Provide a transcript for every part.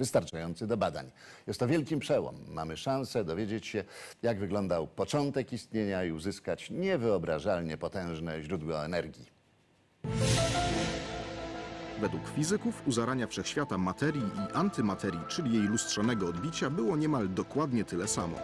wystarczający do badań. Jest to wielkim przełom. Mamy szansę dowiedzieć się, jak wyglądał początek istnienia i uzyskać niewyobrażalnie potężne źródło energii. Według fizyków u zarania wszechświata materii i antymaterii, czyli jej lustrzanego odbicia, było niemal dokładnie tyle samo.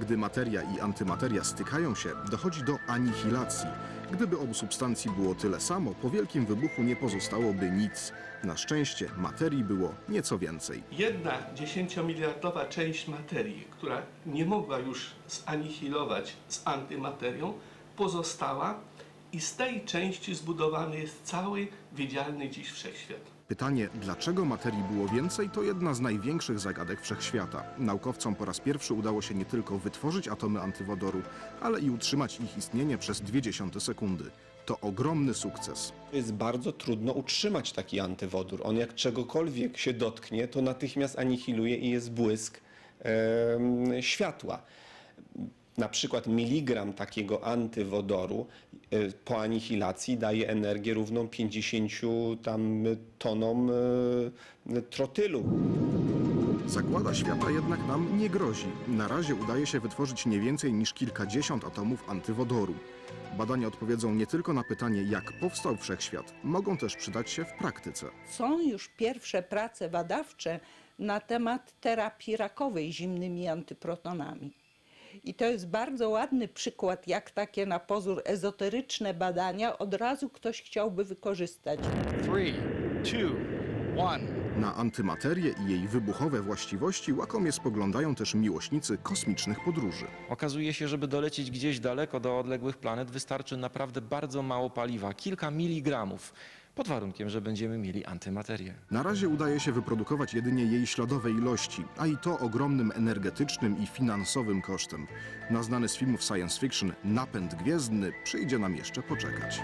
Gdy materia i antymateria stykają się, dochodzi do anihilacji. Gdyby obu substancji było tyle samo, po wielkim wybuchu nie pozostałoby nic. Na szczęście materii było nieco więcej. Jedna dziesięciomiliardowa część materii, która nie mogła już zanihilować z antymaterią, pozostała i z tej części zbudowany jest cały widzialny dziś wszechświat. Pytanie, dlaczego materii było więcej, to jedna z największych zagadek wszechświata. Naukowcom po raz pierwszy udało się nie tylko wytworzyć atomy antywodoru, ale i utrzymać ich istnienie przez 0,2 sekundy. To ogromny sukces. Jest bardzo trudno utrzymać taki antywodór. On jak czegokolwiek się dotknie, to natychmiast anihiluje i jest błysk światła. Na przykład miligram takiego antywodoru po anihilacji daje energię równą 50 tam tonom e, trotylu. Zagłada świata jednak nam nie grozi. Na razie udaje się wytworzyć nie więcej niż kilkadziesiąt atomów antywodoru. Badania odpowiedzą nie tylko na pytanie, jak powstał wszechświat, mogą też przydać się w praktyce. Są już pierwsze prace badawcze na temat terapii rakowej zimnymi antyprotonami. I to jest bardzo ładny przykład, jak takie na pozór ezoteryczne badania od razu ktoś chciałby wykorzystać. Three, two, one. Na antymaterię i jej wybuchowe właściwości łakomie spoglądają też miłośnicy kosmicznych podróży. Okazuje się, żeby dolecieć gdzieś daleko do odległych planet, wystarczy naprawdę bardzo mało paliwa, kilka miligramów, pod warunkiem, że będziemy mieli antymaterię. Na razie udaje się wyprodukować jedynie jej śladowe ilości, a i to ogromnym energetycznym i finansowym kosztem. Na znany z filmów science fiction napęd gwiezdny przyjdzie nam jeszcze poczekać.